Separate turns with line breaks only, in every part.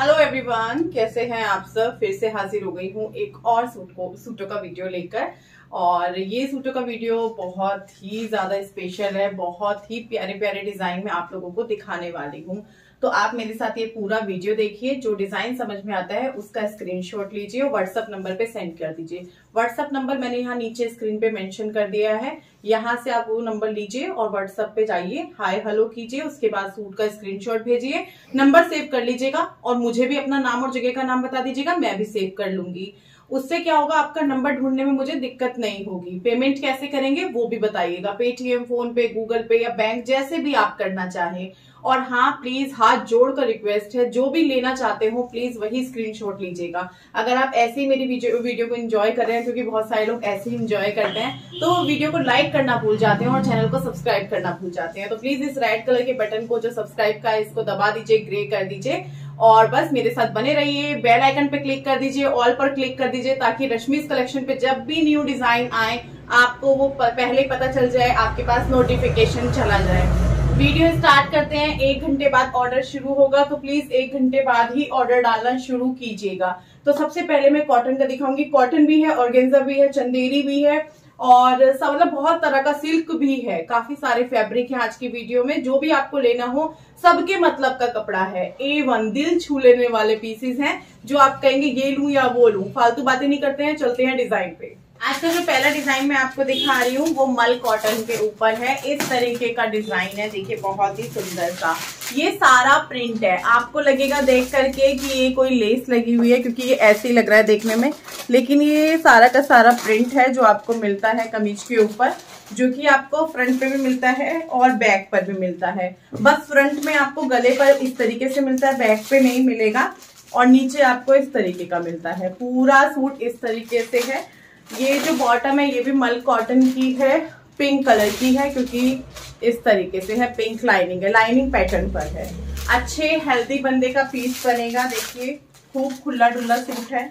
Hello everyone कैसे हैं आप सब? फिर से हाजिर हो गई हूँ एक और सूट को सूटों का वीडियो लेकर। और ये सूटों का वीडियो बहुत ही ज़्यादा स्पेशल है, बहुत ही प्यारे प्यारे डिज़ाइन में आप लोगों को दिखाने वाली हूँ। तो आप मेरे साथ ये पूरा वीडियो देखिए, जो डिज़ाइन समझ में आता है, उसका स्क्रीनशॉट लीजिए और व्हाट्सअप नंबर पे सेंड कर दीजिए। व्हाट्सअप नंबर मैंने यहाँ नीचे स्क्रीन पे मेंशन कर दिया है। यहाँ से आप वो नंबर लीजिए और व्हाट्सएप पे जाइए हाय हेलो कीजिए, उसके बाद सूट का स्क्रीनशॉट भेजिए। नंबर सेव कर लीजिएगा और मुझे भी अपना नाम और जगह का नाम बता दीजिएगा, मैं भी सेव कर लूँगी। उससे क्या होगा, आपका नंबर ढूँढने में मुझे दिक्कत नहीं होगी। पेमेंट कैसे करेंगे, वो भी बताइएगा। पेटीएम फ़ोन पे गूगल पे या बैंक जैसे भी आप करना चाहें। और हाँ प्लीज़ हाथ जोड़ कर रिक्वेस्ट है। जो भी लेना चाहते हो प्लीज़ वही स्क्रीनशॉट लीजिएगा। अगर आप ऐसे ही मेरी वीडियो वीडियो को एंजॉय कर रहे हैं, क्योंकि बहुत सारे लोग ऐसे ही एंजॉय करते हैं तो वीडियो को लाइक करना भूल जाते हैं और चैनल को सब्सक्राइब करना भूल जाते हैं। तो प्लीज़ इस रेड कलर के बटन को जो सब्सक्राइब का है, इसको दबा दीजिए ग्रे कर दीजिए। और बस मेरे साथ बने रहिए बेल आइकन पे क्लिक कर दीजिए ऑल पर क्लिक कर दीजिए, ताकि रश्मिस कलेक्शन पे जब भी न्यू डिज़ाइन आए, आपको वो पहले पता चल जाए, आपके पास नोटिफिकेशन चला जाए। वीडियो स्टार्ट करते हैं, एक घंटे बाद ऑर्डर शुरू होगा तो प्लीज़ एक घंटे बाद ही ऑर्डर डालना शुरू कीजिएगा। तो सबसे पहले मैं कॉटन का दिखाऊँगी। कॉटन भी है ऑर्गेन्जा भी है, चंदेरी भी है। और मतलब बहुत तरह का सिल्क भी है। काफ़ी सारे फैब्रिक है आज की वीडियो में, जो भी आपको लेना हो, सबके मतलब का कपड़ा है। ए वन दिल छू लेने वाले पीसेस हैं, जो आप कहेंगे, ये लू या वो लू। फालतू बातें नहीं करते हैं, चलते हैं डिज़ाइन पे। आज का जो पहला डिज़ाइन मैं आपको दिखा रही हूँ, वो मल कॉटन के ऊपर है। इस तरीके का डिज़ाइन है, देखिए, बहुत ही सुंदर सा। ये सारा प्रिंट है। आपको लगेगा देख करके कि ये कोई लेस लगी हुई है, क्योंकि ये ऐसे ही लग रहा है देखने में। लेकिन ये सारा का सारा प्रिंट है, जो आपको मिलता है कमीज के ऊपर, जो कि आपको फ्रंट पे भी मिलता है और बैक पर भी मिलता है। बस फ्रंट में आपको गले पर इस तरीके से मिलता है बैक पे नहीं मिलेगा। और नीचे आपको इस तरीके का मिलता है। पूरा सूट इस तरीके से है। ये जो बॉटम है, ये भी मल कॉटन की है पिंक कलर की है, क्योंकि इस तरीके से है पिंक लाइनिंग है लाइनिंग पैटर्न पर है। अच्छे हेल्दी बंदे का पीस बनेगा, देखिए, खूब खुला डुल्ला सूट है।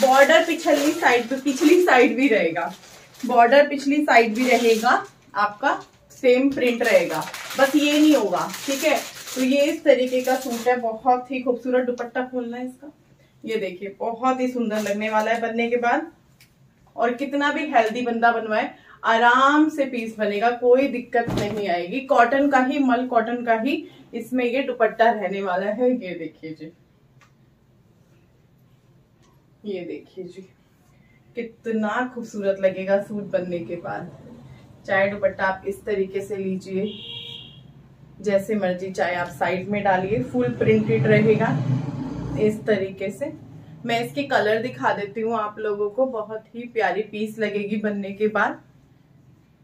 बॉर्डर पिछली साइड पिछली साइड भी रहेगा। बॉर्डर पिछली साइड भी रहेगा, आपका सेम प्रिंट रहेगा। बस ये नहीं होगा, ठीक है? तो ये इस तरीके का सूट है, बहुत ही खूबसूरत दुपट्टा खोलना है इसका। ये देखिए, बहुत ही सुंदर लगने वाला है बनने के बाद। और कितना भी हेल्दी बंदा बनवाए, आराम से पीस बनेगा, कोई दिक्कत नहीं आएगी। कॉटन का ही मल कॉटन का ही इसमें ये दुपट्टा रहने वाला है। ये देखिए जी। ये देखिए जी। कितना खूबसूरत लगेगा सूट बनने के बाद। चाय दुपट्टा आप इस तरीके से लीजिए। जैसे मर्ज़ी चाहे आप साइड में डालिए। फुल प्रिंटेड रहेगा। इस तरीके से। मैं इसके कलर दिखा देती हूँ आप लोगों को। बहुत ही प्यारी पीस लगेगी बनने के बाद।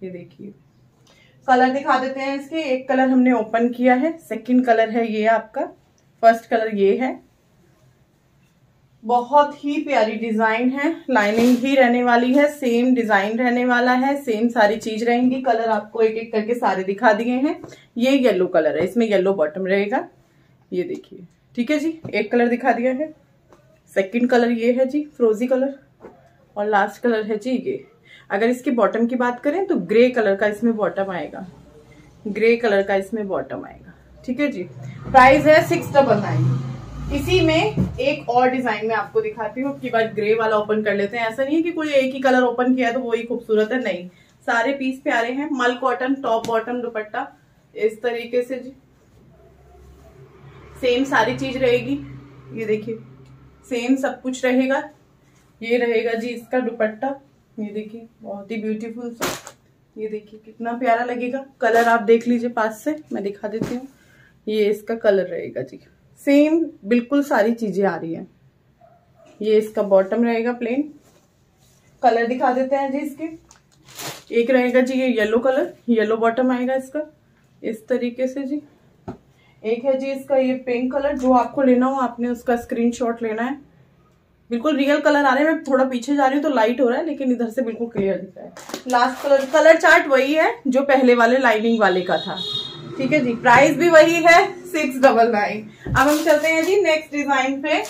ये देखिए। कलर दिखा देते हैं इसके। एक कलर हमने ओपन किया है। सेकंड कलर है ये आपका। फ़र्स्ट कलर ये है। बहुत ही प्यारी डिज़ाइन है। लाइनिंग ही रहने वाली है। सेम डिज़ाइन रहने वाला है। सेम सारी चीज़ रहेंगी। कलर आपको एक एक करके सारे दिखा दिए हैं। ये येलो कलर है। इसमें येलो बॉटम रहेगा। ये देखिए। ठीक है जी? एक कलर दिखा दिया है। सेकंड कलर ये है जी, फ्रोजी कलर, और लास्ट कलर है जी ये। अगर इसके बॉटम की बात करें तो ग्रे कलर का इसमें बॉटम आएगा। ग्रे कलर का इसमें बॉटम आएगा। ठीक है जी? प्राइस है सिक्स डबल नाइन। इसी में एक और डिज़ाइन में आपको दिखाती हूँ उसके बाद ग्रे वाला ओपन कर लेते हैं। ऐसा नहीं है कि कोई एक ही कलर ओपन किया तो वही खूबसूरत है, नहीं। सारे पीस प्यारे हैं, मल कॉटन, टॉप बॉटम, दुपट्टा, इस तरीके से जी। सेम सारी चीज़ रहेगी। ये देखिए सेम सब कुछ रहेगा। ये रहेगा जी इसका दुपट्टा। ये देखिए, बहुत ही ब्यूटीफुल सा। ये देखिए, कितना प्यारा लगेगा। कलर आप देख लीजिए पास से, मैं दिखा देती हूँ। ये इसका कलर रहेगा जी। सेम बिल्कुल सारी चीज़ें आ रही हैं। ये इसका बॉटम रहेगा प्लेन कलर दिखा देते हैं जी इसके। एक रहेगा जी ये येलो कलर येलो बॉटम आएगा इसका। इस तरीके से जी। एक है जी इसका ये पिंक कलर जो आपको लेना हो आपने उसका स्क्रीनशॉट लेना है। बिल्कुल रियल कलर आ रहे हैं, मैं थोड़ा पीछे जा रही हूँ तो लाइट हो रहा है, लेकिन इधर से बिल्कुल क्लियर दिख रहा है। लास्ट कलर कलर चार्ट वही है, जो पहले वाले लाइनिंग वाले का था। ठीक है जी प्राइस भी वही है सिक्स डबल नाइन अब हम चलते हैं जी नेक्स्ट डिज़ाइन पे।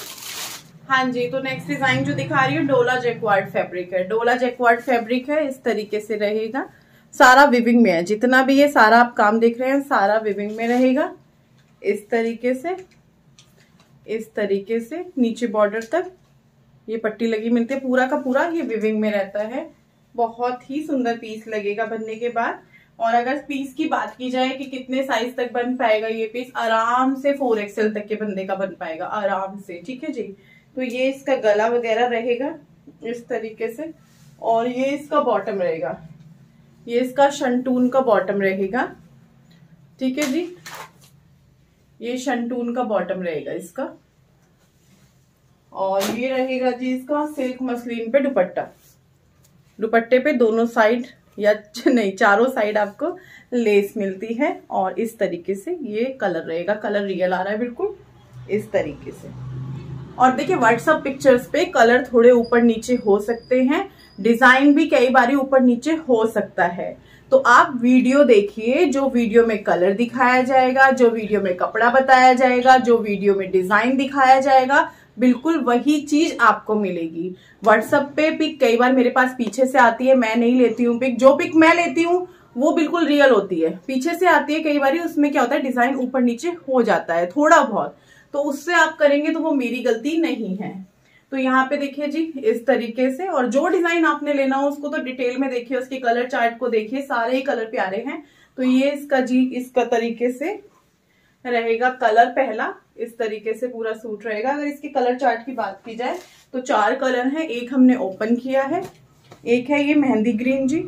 हाँ जी तो नेक्स्ट डिज़ाइन जो दिखा रही हूँ डोला जेकवार्ड फैब्रिक है। डोला जेकवार्ड फैब्रिक है, इस तरीके से रहेगा। सारा विविंग में है, जितना भी ये सारा आप काम देख रहे हैं, सारा विविंग में रहेगा। इस तरीके से, इस तरीके से नीचे बॉर्डर तक ये पट्टी लगी मिलती है। पूरा का पूरा ये विविंग में रहता है। बहुत ही सुंदर पीस लगेगा बनने के बाद। और अगर पीस की बात की जाए कि कितने साइज़ तक बन पाएगा ये पीस आराम से फोर एक्सएल तक के बंदे का बन पाएगा, आराम से। ठीक है जी? तो ये इसका गला वगैरह रहेगा इस तरीके से। और ये इसका बॉटम रहेगा। ये इसका शंटून का बॉटम रहेगा। ठीक है जी? ये शंटून का बॉटम रहेगा इसका। और ये रहेगा जी इसका सिल्क मसलिन पे दुपट्टा। दुपट्टे पे दोनों साइड या नहीं, चारों साइड आपको लेस मिलती है और इस तरीके से ये कलर रहेगा। कलर रियल आ रहा है बिल्कुल इस तरीके से। और देखिए व्हाट्सअप पिक्चर्स पे कलर थोड़े ऊपर नीचे हो सकते हैं। डिज़ाइन भी कई बार ऊपर नीचे हो सकता है। तो आप वीडियो देखिए, जो वीडियो में कलर दिखाया जाएगा, जो वीडियो में कपड़ा बताया जाएगा, जो वीडियो में डिज़ाइन दिखाया जाएगा, बिल्कुल वही चीज़ आपको मिलेगी। व्हाट्सएप पे पिक कई बार मेरे पास पीछे से आती है, मैं नहीं लेती हूँ पिक जो पिक मैं लेती हूँ, वो बिल्कुल रियल होती है। पीछे से आती है, कई बार उसमें क्या होता है डिज़ाइन ऊपर नीचे हो जाता है, थोड़ा बहुत। तो उससे आप करेंगे तो वो मेरी गलती नहीं है। तो यहाँ पे देखिए जी, इस तरीके से, और जो डिज़ाइन आपने लेना हो उसको तो डिटेल में देखिए, उसके कलर चार्ट को देखिए, सारे ही कलर प्यारे हैं। तो ये इसका जी, इसका तरीके से रहेगा कलर पहला, इस तरीके से पूरा सूट रहेगा। अगर इसके कलर चार्ट की बात की जाए तो चार कलर है, एक हमने ओपन किया है, एक है ये मेहंदी ग्रीन जी।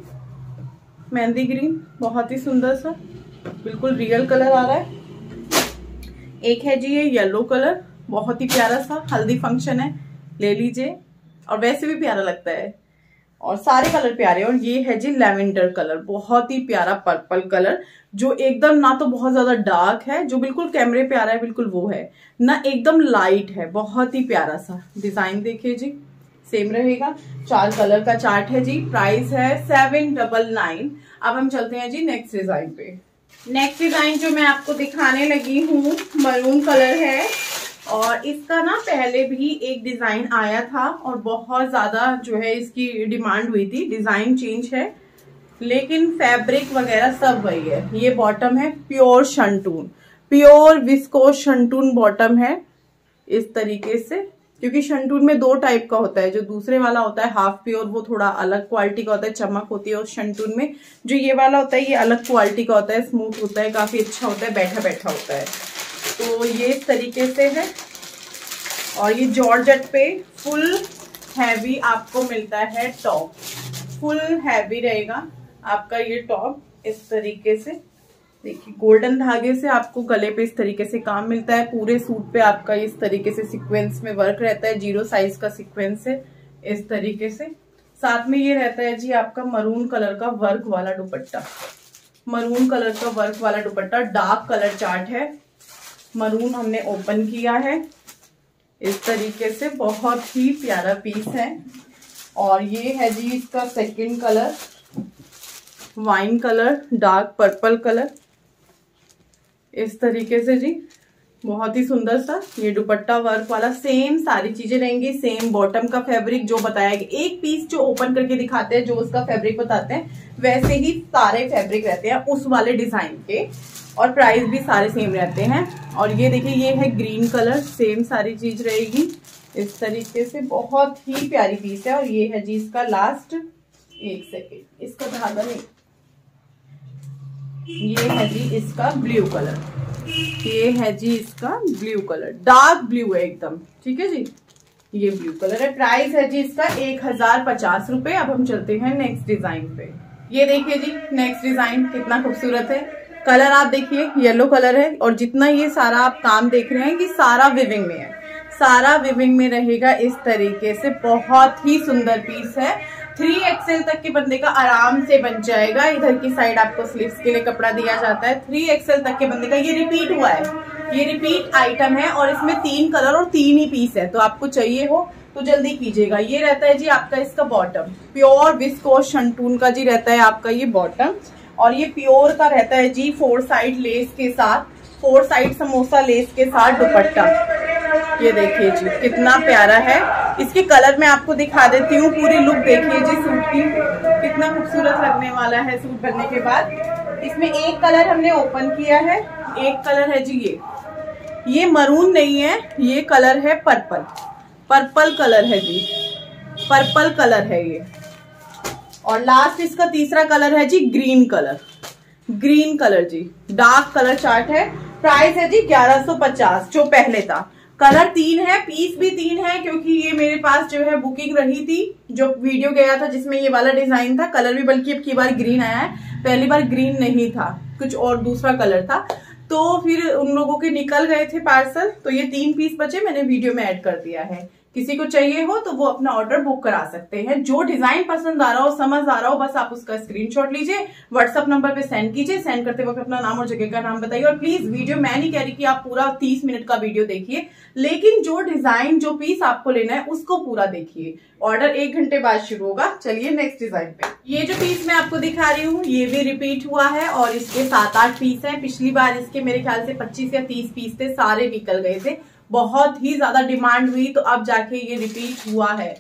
मेहंदी ग्रीन, बहुत ही सुंदर सा, बिल्कुल रियल कलर आ रहा है। एक है जी ये येलो कलर, बहुत ही प्यारा सा हल्दी फ़ंक्शन है। ले लीजिए। और वैसे भी प्यारा लगता है। और सारे कलर प्यारे और ये है जी लेवेंडर कलर। बहुत ही प्यारा पर्पल कलर, जो एकदम ना तो बहुत ज़्यादा डार्क है, जो बिल्कुल कैमरे पे आ रहा है, बिल्कुल वो है। ना एकदम लाइट है। बहुत ही प्यारा सा डिज़ाइन देखिए जी। सेम रहेगा। चार कलर का चार्ट है जी। प्राइस है सेवन डबल नाइन। अब हम चलते हैं जी नेक्स्ट डिज़ाइन पे। नेक्स्ट डिज़ाइन जो मैं आपको दिखाने लगी हूँ, मरून कलर है। और इसका ना पहले भी एक डिज़ाइन आया था और बहुत ज़्यादा जो है इसकी डिमांड हुई थी। डिज़ाइन चेंज है, लेकिन फैब्रिक वगैरह सब वही है। ये बॉटम है pure shantoon pure viscose shantoon bottom है, इस तरीके से। क्योंकि शंटून में दो टाइप का होता है। जो दूसरे वाला होता है हाफ़ प्योर वो थोड़ा अलग क्वालिटी का होता है, चमक होती है उस शंटून में। जो ये वाला होता है, ये अलग क्वालिटी का होता है स्मूथ होता है, काफ़ी अच्छा होता है बैठा बैठा होता है। तो ये इस तरीके से है। और ये जॉर्जेट पे फुल हैवी आपको मिलता है टॉप फुल हैवी रहेगा आपका ये टॉप इस तरीके से। देखिए गोल्डन धागे से आपको गले पे इस तरीके से काम मिलता है। पूरे सूट पे आपका इस तरीके से सीक्वेंस में वर्क रहता है। ज़ीरो साइज़ का सीक्वेंस है इस तरीके से। साथ में ये रहता है जी आपका मरून कलर का वर्क वाला दुपट्टा। मरून कलर का वर्क वाला दुपट्टा डार्क कलर चार्ट है। मरून हमने ओपन किया है। इस तरीके से बहुत ही प्यारा पीस है। और ये है जी इसका second colour wine colour dark purple colour इस तरीके से जी, बहुत ही सुंदर सा ये दुपट्टा वर्क वाला सेम सारी चीज़ें रहेंगी सेम बॉटम का फैब्रिक जो बताया गया। एक पीस जो ओपन करके दिखाते हैं, जो उसका फैब्रिक बताते हैं, वैसे ही सारे फैब्रिक रहते हैं उस वाले डिज़ाइन के। और प्राइस भी सारे सेम रहते हैं। और ये देखिए, ये है ग्रीन कलर सेम सारी चीज़ रहेगी। इस तरीके से बहुत ही प्यारी पीस है और ये है जी इसका लास्ट एक सेकेंड इसका धागा नहीं। ये है जी इसका ब्लू कलर ये है जी इसका ब्लू कलर डार्क ब्लू है एकदम, ठीक है जी? ये ब्लू कलर है। प्राइस है जी इसका एक हज़ार पचास रुपए। अब हम चलते हैं नेक्स्ट डिज़ाइन पे। ये देखिए जी नेक्स्ट डिज़ाइन कितना खूबसूरत है। कलर आप देखिए, येलो कलर है और जितना ये सारा आप काम देख रहे हैं कि सारा विविंग में है। सारा विविंग में रहेगा इस तरीके से। बहुत ही सुंदर पीस है। थ्री एक्सएल तक के बंदे का आराम से बन जाएगा। इधर की साइड आपको स्लीव्स के लिए कपड़ा दिया जाता है। थ्री एक्सएल तक के बंदे का ये रिपीट हुआ है। ये रिपीट आइटम है और इसमें तीन कलर और तीन ही पीस है। तो आपको चाहिए हो तो जल्दी कीजिएगा। ये रहता है जी आपका इसका बॉटम प्योर विस्कोस शंटून का जी रहता है आपका ये बॉटम और ये प्योर का रहता है जी फोर साइड लेस के साथ फोर साइड समोसा लेस के साथ दुपट्टा। ये देखिए जी, कितना प्यारा है। इसके कलर मैं आपको दिखा देती हूँ, पूरी लुक देखिए जी सूट की। कितना खूबसूरत लगने वाला है सूट बनने के बाद। इसमें एक कलर हमने ओपन किया है। एक कलर है जी ये। ये मरून नहीं है, ये कलर है पर्पल पर्पल कलर है जी। पर्पल कलर है ये। और लास्ट इसका तीसरा कलर है जी ग्रीन कलर ग्रीन कलर जी. डार्क कलर चार्ट है. प्राइस है जी 1150 जो पहले था. कलर तीन है पीस भी तीन है, क्योंकि ये मेरे पास जो है बुकिंग रही थी, जो वीडियो गया था, जिसमें ये वाला डिज़ाइन था. कलर भी, बल्कि अब की बार ग्रीन आया है. पहली बार ग्रीन नहीं था. कुछ और दूसरा कलर था. तो फिर उन लोगों के निकल गए थे पार्सल तो ये तीन पीस बचे, मैंने वीडियो में ऐड कर दिया है. किसी को चाहिए हो तो वो अपना ऑर्डर बुक करा सकते हैं। जो डिज़ाइन पसंद आ रहा हो, समझ आ रहा हो, बस आप उसका स्क्रीनशॉट लीजिए व्हाट्सअप नंबर पे सेंड कीजिए सेंड करते वक्त अपना नाम और जगह का नाम बताइए। और प्लीज़ वीडियो मैं नहीं कह रही कि आप पूरा तीस मिनट का वीडियो देखिए, लेकिन जो डिज़ाइन जो पीस आपको लेना है, उसको पूरा देखिए। ऑर्डर एक घंटे बाद शुरू होगा। चलिए नेक्स्ट डिज़ाइन पे। ये जो पीस मैं आपको दिखा रही हूँ, ये भी रिपीट हुआ है और इसके सात आठ पीस है। पिछली बार इसके मेरे ख्याल से पच्चीस या तीस पीस थे, सारे निकल गए थे। बहुत ही ज़्यादा डिमांड हुई तो अब जाके ये रिपीट हुआ है।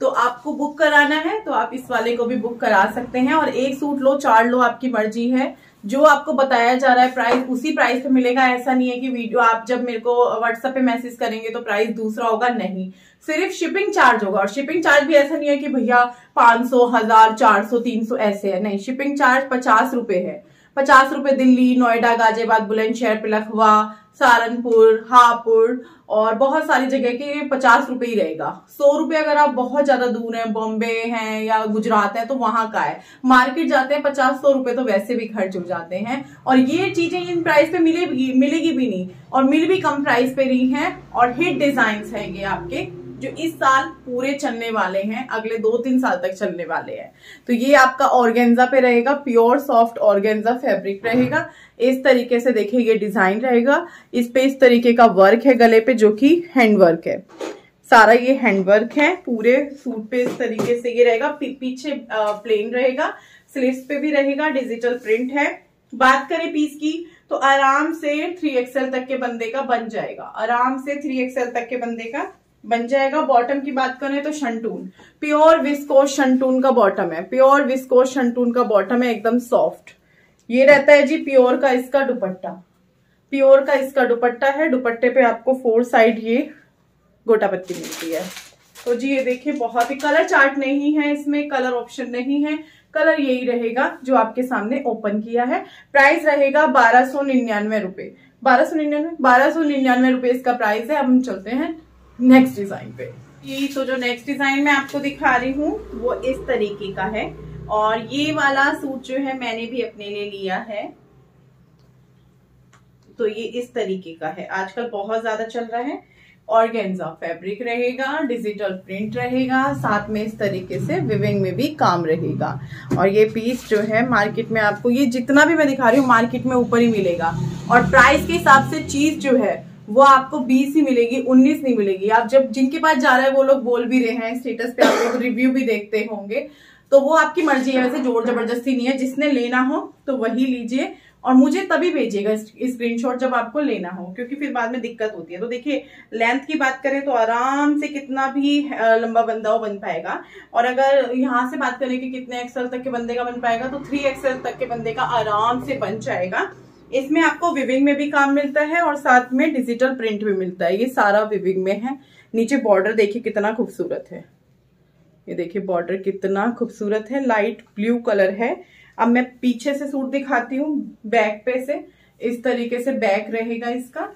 तो आपको बुक कराना है तो आप इस वाले को भी बुक करा सकते हैं और एक सूट लो, चार लो, आपकी मर्ज़ी है। जो आपको बताया जा रहा है प्राइस उसी प्राइस पे मिलेगा। ऐसा नहीं है कि वीडियो, आप जब मेरे को व्हाट्सएप पे मैसेज करेंगे तो प्राइस दूसरा होगा, नहीं। सिर्फ़ शिपिंग चार्ज होगा और शिपिंग चार्ज भी ऐसा नहीं है कि भैया पाँच सौ, हज़ार, चार सौ, तीन सौ ऐसे है। नहीं शिपिंग चार्ज पचास रुपए है। पचास रुपए दिल्ली, नोएडा, गाजियाबाद, बुलंदशहर, पिलखवा, सहारनपुर, हापुड़ और बहुत सारी जगह के पचास रुपए ही रहेगा। सौ रुपए अगर आप बहुत ज़्यादा दूर हैं, बॉम्बे हैं या गुजरात है तो वहाँ का है। मार्केट जाते हैं, पचास सौ रुपए तो वैसे भी खर्च हो जाते हैं। और ये चीज़ें इन प्राइस पे मिलेगी मिलेगी भी नहीं और मिल भी कम प्राइस पे रही हैं और हिट डिज़ाइन है ये आपके। जो इस साल पूरे चलने वाले हैं, अगले दो तीन साल तक चलने वाले हैं। तो ये आपका ऑर्गेन्जा पे रहेगा, प्योर सॉफ्ट ऑर्गेन्जा फैब्रिक रहेगा। इस तरीके से देखिए, ये डिज़ाइन रहेगा। इस पे इस तरीके का वर्क है गले पे, जो कि हैंड वर्क है। सारा ये हैंड वर्क है, पूरे सूट पे इस तरीके से ये रहेगा। पीछे प्लेन रहेगा। स्लीव्स पे भी रहेगा, डिजिटल प्रिंट है। बात करें पीस की तो आराम से थ्री एक्सएल तक के बंदे का बन जाएगा। आराम से थ्री एक्सएल तक के बंदे का बन जाएगा बॉटम की बात करें तो शंटून प्योर विस्कोस शंटून का बॉटम है. प्योर विस्कोस शंटून का बॉटम है, एकदम सॉफ्ट ये रहता है जी प्योर का इसका दुपट्टा. प्योर का इसका दुपट्टा है. दुपट्टे पे आपको फोर साइड ये गोटा पत्ती मिलती है. तो जी ये देखिए, बहुत ही कलर चार्ट नहीं है इसमें कलर ऑप्शन नहीं है. कलर यही रहेगा जो आपके सामने ओपन किया है. प्राइस रहेगा बारह सौ निन्यानवे रुपए. बारह सौ निन्यानवे, बारह सौ निन्यानवे रुपए इसका प्राइस है. अब हम चलते हैं नेक्स्ट डिज़ाइन पे। ये तो जो नेक्स्ट डिज़ाइन मैं आपको दिखा रही हूँ, वो इस तरीके का है। और ये वाला सूट जो है, मैंने भी अपने लिए लिया है। तो ये इस तरीके का है। आजकल बहुत ज़्यादा चल रहा है। ऑर्गेन्जा फैब्रिक रहेगा डिजिटल प्रिंट रहेगा, साथ में इस तरीके से विविंग में भी काम रहेगा। और ये पीस जो है मार्केट में आपको, ये जितना भी मैं दिखा रही हूँ मार्केट में ऊपर ही मिलेगा। और प्राइस के हिसाब से चीज़ जो है वो आपको बीस ही मिलेगी, उन्नीस नहीं मिलेगी। आप जब जिनके पास जा रहे हैं, वो लोग बोल भी रहे हैं स्टेटस पे, आप लोग रिव्यू भी देखते होंगे। तो वो आपकी मर्ज़ी है, वैसे ज़ोर ज़बरदस्ती नहीं है। जिसने लेना हो तो वही लीजिए और मुझे तभी भेजिएगा स्क्रीनशॉट जब आपको लेना हो, क्योंकि फिर बाद में दिक्कत होती है। तो देखिए लेंथ की बात करें तो आराम से कितना भी लंबा बंदा हो बन पाएगा। और अगर यहाँ से बात करें कि कितने एक्सएल तक के बंदे का बन पाएगा तो थ्री एक्सएल तक के बंदे का आराम से बन जाएगा। इसमें आपको विविंग में भी काम मिलता है और साथ में डिजिटल प्रिंट भी मिलता है। ये सारा विविंग में है। नीचे बॉर्डर देखिए कितना खूबसूरत है। ये देखिए बॉर्डर कितना खूबसूरत है। लाइट ब्लू कलर है। अब मैं पीछे से सूट दिखाती हूँ, बैक पे से। इस तरीके से बैक रहेगा इसका।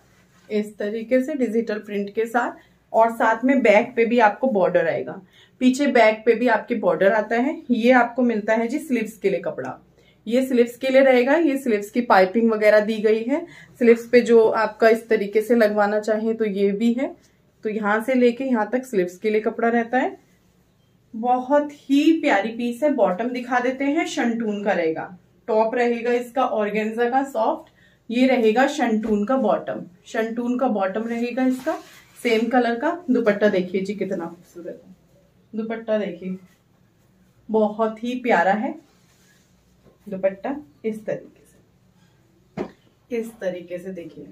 इस तरीके से डिजिटल प्रिंट के साथ। और साथ में बैक पे भी आपको बॉर्डर आएगा। पीछे बैक पे भी आपके बॉर्डर आता है। ये आपको मिलता है जी स्लीव्स के लिए कपड़ा। ये स्लिप्स के लिए रहेगा, ये स्लिप्स की पाइपिंग वगैरह दी गई है। स्लिप्स पे जो आपका इस तरीके से लगवाना चाहे तो ये भी है। तो यहाँ से लेके यहाँ तक स्लिप्स के लिए कपड़ा रहता है। बहुत ही प्यारी पीस है। बॉटम दिखा देते हैं शंटून का रहेगा। टॉप रहेगा इसका ऑर्गेन्जा का सॉफ्ट ये रहेगा शंटून का बॉटम शंटून का बॉटम रहेगा इसका। सेम कलर का। दुपट्टा देखिए जी कितना खूबसूरत है। दुपट्टा देखिए। बहुत ही प्यारा है। दुपट्टा इस तरीके से। इस तरीके से देखिए।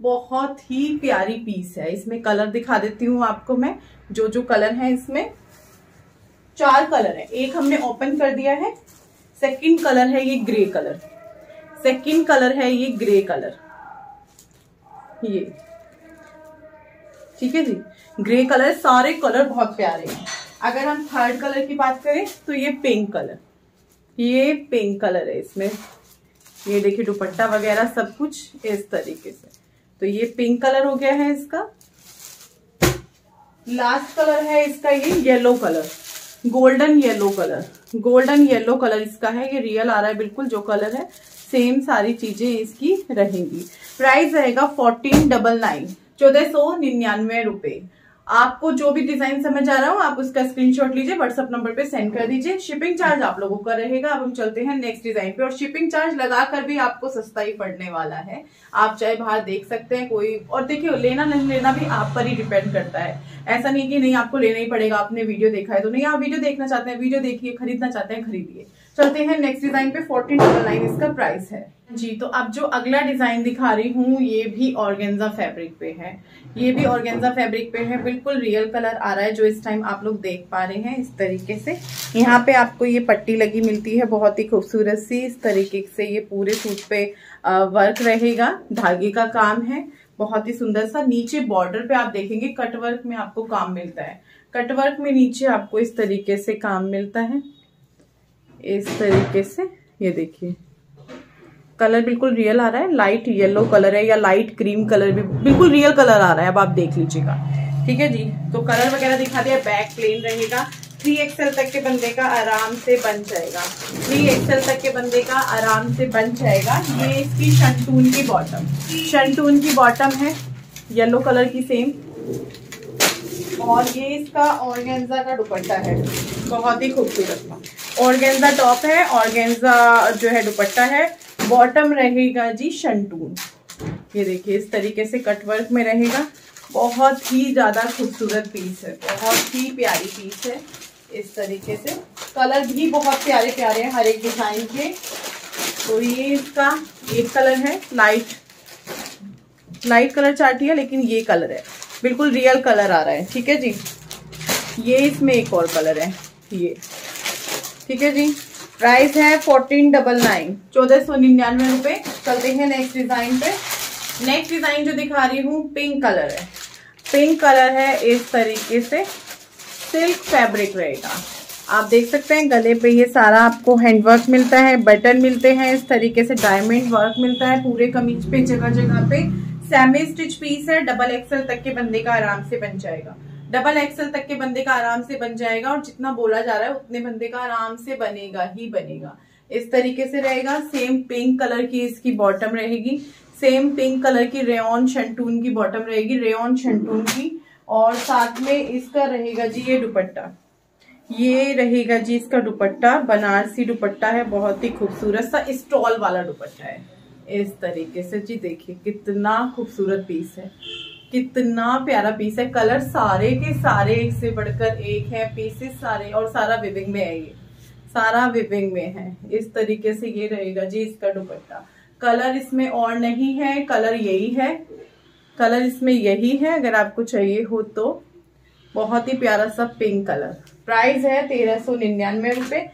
बहुत ही प्यारी पीस है। इसमें कलर दिखा देती हूँ आपको मैं। जो जो कलर है इसमें, चार कलर है। एक हमने ओपन कर दिया है। सेकंड कलर है ये ग्रे कलर सेकंड कलर है ये ग्रे कलर ये। ठीक है जी? ग्रे कलर सारे कलर बहुत प्यारे हैं। अगर हम थर्ड कलर की बात करें तो ये पिंक कलर ये पिंक कलर है इसमें। ये देखिए दुपट्टा वगैरह सब कुछ इस तरीके से। तो ये पिंक कलर हो गया है इसका। लास्ट कलर है इसका ये yellow colour golden yellow colour golden yellow colour इसका है। ये रियल आ रहा है बिल्कुल जो कलर है। सेम सारी चीज़ें इसकी रहेंगी। प्राइस रहेगा फोर्टीन डबल नाइन चौदह सौ निन्यानवे रुपए। आपको जो भी डिज़ाइन समझ आ रहा हो, आप उसका स्क्रीनशॉट लीजिए व्हाट्सअप नंबर पे सेंड कर दीजिए। शिपिंग चार्ज आप लोगों का रहेगा। अब हम चलते हैं नेक्स्ट डिज़ाइन पे। और शिपिंग चार्ज लगाकर भी आपको सस्ता ही पड़ने वाला है। आप चाहे बाहर देख सकते हैं कोई। और देखिए, लेना नहीं लेना भी आप पर ही डिपेंड करता है। ऐसा नहीं कि नहीं, आपको लेना ही पड़ेगा। आपने वीडियो देखा है तो नहीं। आप वीडियो देखना चाहते हैं वीडियो देखिए, खरीदना चाहते हैं, खरीदिए। चलते हैं नेक्स्ट डिज़ाइन पे। फोर्टीन इसका प्राइस है। जी तो अब जो अगला डिज़ाइन दिखा रही हूँ, ये भी ऑर्गेन्जा फैब्रिक पे है। ये भी ऑर्गेन्जा फैब्रिक पे है। बिल्कुल रियल कलर आ रहा है, जो इस टाइम आप लोग देख पा रहे हैं, इस तरीके से। यहाँ पे आपको ये पट्टी लगी मिलती है, बहुत ही खूबसूरत सी। इस तरीके से ये पूरे सूट पे वर्क रहेगा। धागे का काम है। बहुत ही सुंदर सा। नीचे बॉर्डर पे आप देखेंगे कटवर्क में आपको काम मिलता है। कटवर्क में नीचे आपको इस तरीके से काम मिलता है। इस तरीके से, ये देखिए। कलर बिल्कुल रियल आ रहा है। लाइट येलो कलर है या लाइट क्रीम कलर भी, बिल्कुल रियल कलर आ रहा है, अब आप देख लीजिएगा। ठीक है जी? तो कलर वगैरह दिखा दिया बैक प्लेन रहेगा। थ्री एक्सएल तक के बंदे का आराम से बन जाएगा। थ्री एक्सएल तक के बंदे का आराम से बन जाएगा। ये इसकी शंटून की बॉटम शंटून की बॉटम है। येलो कलर की सेम और ये इसका ऑर्गेन्जा का दुपट्टा है। बहुत ही खूबसूरत। ऑर्गेन्जा टॉप है। ऑर्गेन्जा जो है दुपट्टा है। बॉटम रहेगा जी शंटून ये देखिए, इस तरीके से कटवर्क में रहेगा। बहुत ही ज़्यादा खूबसूरत पीस है। बहुत ही प्यारी पीस है। इस तरीके से। कलर भी बहुत प्यारे प्यारे हैं हर एक डिज़ाइन के। तो ये इसका एक कलर है लाइट लाइट कलर चार्टी है लेकिन ये कलर है। बिल्कुल रियल कलर आ रहा है। ठीक है जी? ये इसमें एक और कलर है। ये। ठीक है जी? प्राइस है फोर्टीन डबल नाइन। चौदह सौ निन्यानवे रुपए। चलते हैं नेक्स्ट डिज़ाइन पे। नेक्स्ट डिज़ाइन जो दिखा रही हूँ पिंक कलर है। पिंक कलर है इस तरीके से। सिल्क फैब्रिक रहेगा। आप देख सकते हैं गले पे ये सारा आपको हैंडवर्क मिलता है बटन मिलते हैं इस तरीके से डायमंड वर्क मिलता है पूरे कमीज पे जगह जगह पे। सेमी स्टिच पीस है डबल एक्सल तक के बंदे का आराम से बन जाएगा। डबल एक्सल तक के बंदे का आराम से बन जाएगा और जितना बोला जा रहा है उतने बंदे का आराम से बनेगा ही बनेगा। इस तरीके से रहेगा सेम पिंक कलर की इसकी बॉटम रहेगी सेम पिंक कलर की रेन शंटून की बॉटम रहेगी रेन शंटून की, और साथ में इसका रहेगा जी ये दुपट्टा। ये रहेगा जी इसका दुपट्टा, बनारसी दुपट्टा है, बहुत ही खूबसूरत सा स्टॉल वाला दुपट्टा है। इस तरीके से जी देखिए, कितना खूबसूरत पीस है। कितना प्यारा पीस है। कलर सारे के सारे एक से बढ़कर एक है। पीसेस सारे और सारा विविंग में है ये। सारा विविंग में है। इस तरीके से ये रहेगा जी इसका दुपट्टा। कलर इसमें और नहीं है। कलर यही है। कलर इसमें यही है। अगर आपको चाहिए हो तो। बहुत ही प्यारा सा पिंक कलर प्राइस है तेरह सौ निन्यानवे रुपए।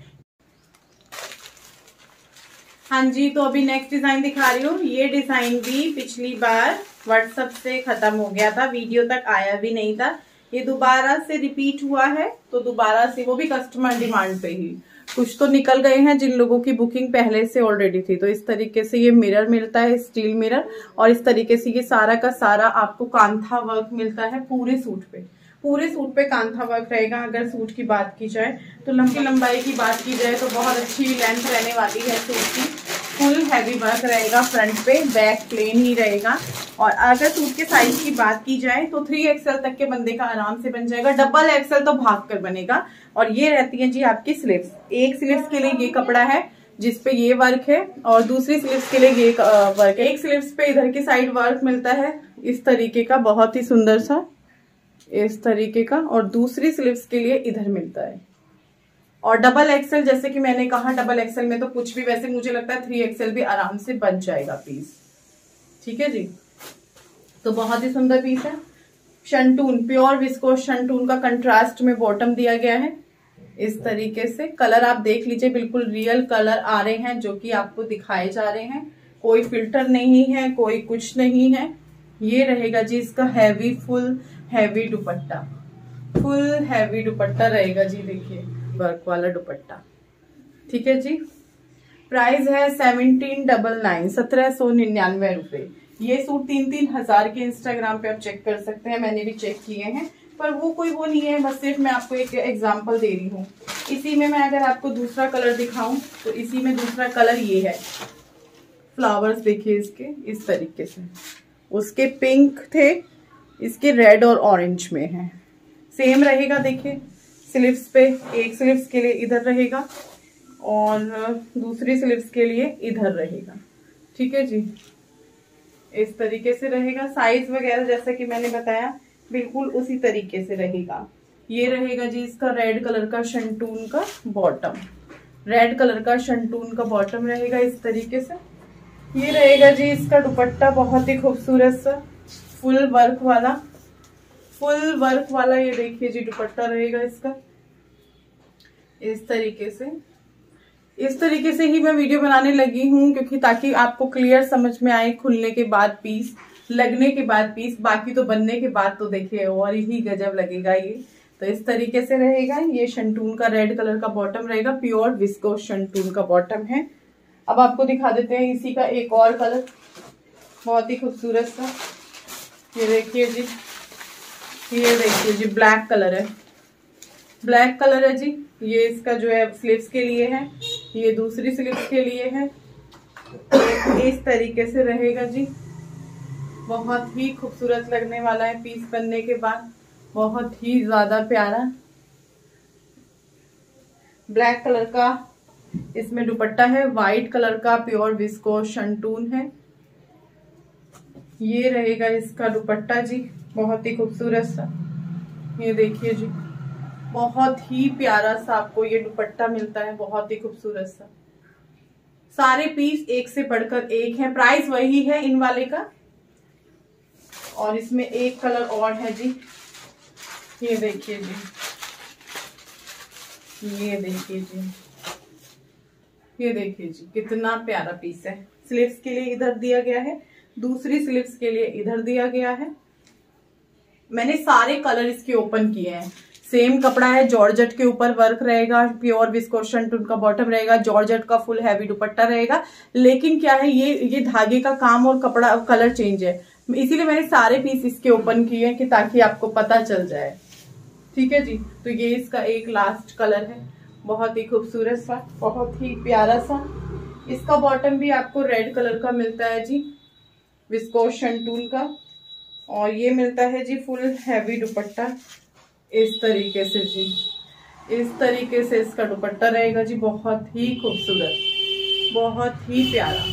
हाँ जी तो अभी नेक्स्ट डिज़ाइन दिखा रही हूँ। ये डिज़ाइन भी पिछली बार व्हाट्सएप से खत्म हो गया था वीडियो तक आया भी नहीं था। ये दोबारा से रिपीट हुआ है तो दोबारा से वो भी कस्टमर डिमांड पे ही। कुछ तो निकल गए हैं जिन लोगों की बुकिंग पहले से ऑलरेडी थी। तो इस तरीके से ये मिरर मिलता है स्टील मिरर और इस तरीके से ये सारा का सारा आपको कांथा वर्क मिलता है पूरे सूट पे। पूरे सूट पे कांथा वर्क रहेगा, अगर सूट की बात की जाए तो लंबी लंबाई की बात की जाए तो बहुत अच्छी लेंथ रहने वाली है सूट की। फुल हैवी वर्क रहेगा फ्रंट पे बैक प्लेन ही रहेगा। और अगर सूट के साइज़ की बात की जाए तो थ्री एक्सएल तक के बंदे का आराम से बन जाएगा। डबल एक्सएल तो भाग कर बनेगा। और ये रहती है जी आपकी स्लीव्स एक स्लीव्स के लिए ये कपड़ा है जिसपे ये वर्क है, और दूसरी स्लीव्स के लिए ये वर्क है। एक स्लीव्स पे इधर की साइड वर्क मिलता है। इस तरीके का बहुत ही सुंदर सा इस तरीके का और दूसरी स्लीव्स के लिए इधर मिलता है। और डबल एक्सएल जैसे कि मैंने कहा डबल एक्सएल में तो कुछ भी वैसे मुझे लगता है थ्री एक्सएल भी आराम से बन जाएगा पीस ठीक है जी? तो बहुत ही सुंदर पीस है। शंटून प्योर विस्को शंटून का कंट्रास्ट में बॉटम दिया गया है। इस तरीके से कलर आप देख लीजिए, बिल्कुल रियल कलर आ रहे हैं, जो कि आपको दिखाए जा रहे हैं। कोई फ़िल्टर नहीं है, कोई कुछ नहीं है। ये रहेगा जी इसका हैवी फुल हैवी दुपट्टा। फुल हैवी दुपट्टा रहेगा जी, देखिए, वर्क वाला दुपट्टा। ठीक है जी? प्राइस है सेवनटीन डबल नाइन, सत्रह सौ निन्यानवे रुपए। ये सूट तीन तीन हज़ार के इंस्टाग्राम पे आप चेक कर सकते हैं, मैंने भी चेक किए हैं। पर वो कोई वो नहीं है, बस सिर्फ़ मैं आपको एक एग्जांपल दे रही हूँ। इसी में मैं अगर आपको दूसरा कलर दिखाऊँ तो इसी में दूसरा कलर ये है। फ्लावर्स देखिए इसके, इस तरीके से। उसके पिंक थे इसके रेड और ऑरेंज में है। सेम रहेगा, देखिए, स्लिप्स पे, एक स्लिप्स के लिए इधर रहेगा और दूसरी स्लिप्स के लिए इधर रहेगा। ठीक है जी? इस तरीके से रहेगा। साइज़ वगैरह, जैसा कि मैंने बताया, बिल्कुल उसी तरीके से रहेगा। ये रहेगा जी इसका रेड कलर का शंटून का बॉटम। रेड कलर का शंटून का बॉटम रहेगा इस तरीके से। ये रहेगा जी इसका दुपट्टा, बहुत ही खूबसूरत सा। फुल वर्क वाला, फुल वर्क वाला ये देखिए जी दुपट्टा रहेगा इसका। इस तरीके से। इस तरीके से ही मैं वीडियो बनाने लगी हूँ, क्योंकि ताकि आपको क्लियर समझ में आए खुलने के बाद पीस लगने के बाद पीस बाकी तो बनने के बाद तो देखिए और ही गजब लगेगा ये। तो इस तरीके से रहेगा, ये शंटून का रेड कलर का बॉटम रहेगा प्योर विस्को शंटून का बॉटम है। अब आपको दिखा देते हैं इसी का एक और कलर बहुत ही खूबसूरत सा। ये देखिए जी, ये देखिए जी ब्लैक कलर है। ब्लैक कलर है जी, ये इसका जो है स्लीव्स के लिए है, ये दूसरी स्लीव्स के लिए है। इस तरीके से रहेगा जी। बहुत ही खूबसूरत लगने वाला है पीस बनने के बाद। बहुत ही ज़्यादा प्यारा। ब्लैक कलर का इसमें दुपट्टा है व्हाइट कलर का प्योर विस्को शंटून है। ये रहेगा इसका दुपट्टा जी, बहुत ही खूबसूरत सा। ये देखिए जी, बहुत ही प्यारा सा आपको ये दुपट्टा मिलता है, बहुत ही खूबसूरत सा। सारे पीस एक से बढ़कर एक है, प्राइस वही है इन वाले का। और इसमें एक कलर और है जी, ये देखिए जी, ये देखिए जी, ये देखिए जी, कितना प्यारा पीस है। स्लीव्स के लिए इधर दिया गया है। दूसरी स्लीव्स के लिए इधर दिया गया है। मैंने सारे कलर इसके ओपन किए हैं। सेम कपड़ा है जॉर्जेट के ऊपर वर्क रहेगा प्योर विस्कोशन टून का बॉटम रहेगा जॉर्जेट का फुल हैवी दुपट्टा रहेगा। लेकिन क्या है, ये ये धागे का काम और कपड़ा कलर चेंज है। इसीलिए मैंने सारे पीस इसके ओपन किए हैं कि ताकि आपको पता चल जाए। ठीक है जी? तो ये इसका एक लास्ट कलर है। बहुत ही खूबसूरत सा, बहुत ही प्यारा सा। इसका बॉटम भी आपको रेड कलर का मिलता है जी। विस्कोशन टूल का। और ये मिलता है जी फुल हैवी दुपट्टा। इस तरीके से जी। इस तरीके से इसका दुपट्टा रहेगा जी बहुत ही खूबसूरत, बहुत ही प्यारा।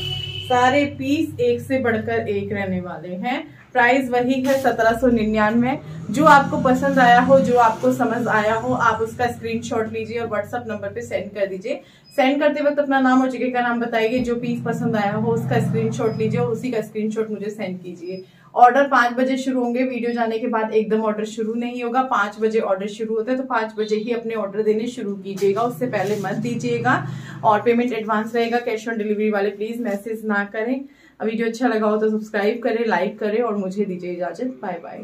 सारे पीस एक से बढ़कर एक रहने वाले हैं। प्राइस वही है सत्रह सौ निन्यानवे। जो आपको पसंद आया हो, जो आपको समझ आया हो, आप उसका स्क्रीनशॉट लीजिए और व्हाट्सएप नंबर पे सेंड कर दीजिए। सेंड करते वक्त अपना नाम और जगह का नाम बताइए, जो पीस पसंद आया हो, उसका स्क्रीनशॉट लीजिए और उसी का स्क्रीनशॉट मुझे सेंड कीजिए। ऑर्डर पाँच बजे शुरू होंगे वीडियो जाने के बाद एकदम ऑर्डर शुरू नहीं होगा। पाँच बजे ऑर्डर शुरू होता है तो पाँच बजे ही अपने ऑर्डर देने शुरू कीजिएगा, उससे पहले मत दीजिएगा और पेमेंट एडवांस रहेगा कैश ऑन डिलीवरी वाले प्लीज़ मैसेज ना करें। वीडियो अच्छा लगा हो तो सब्सक्राइब करें लाइक करें और मुझे दीजिए इजाज़त। Bye bye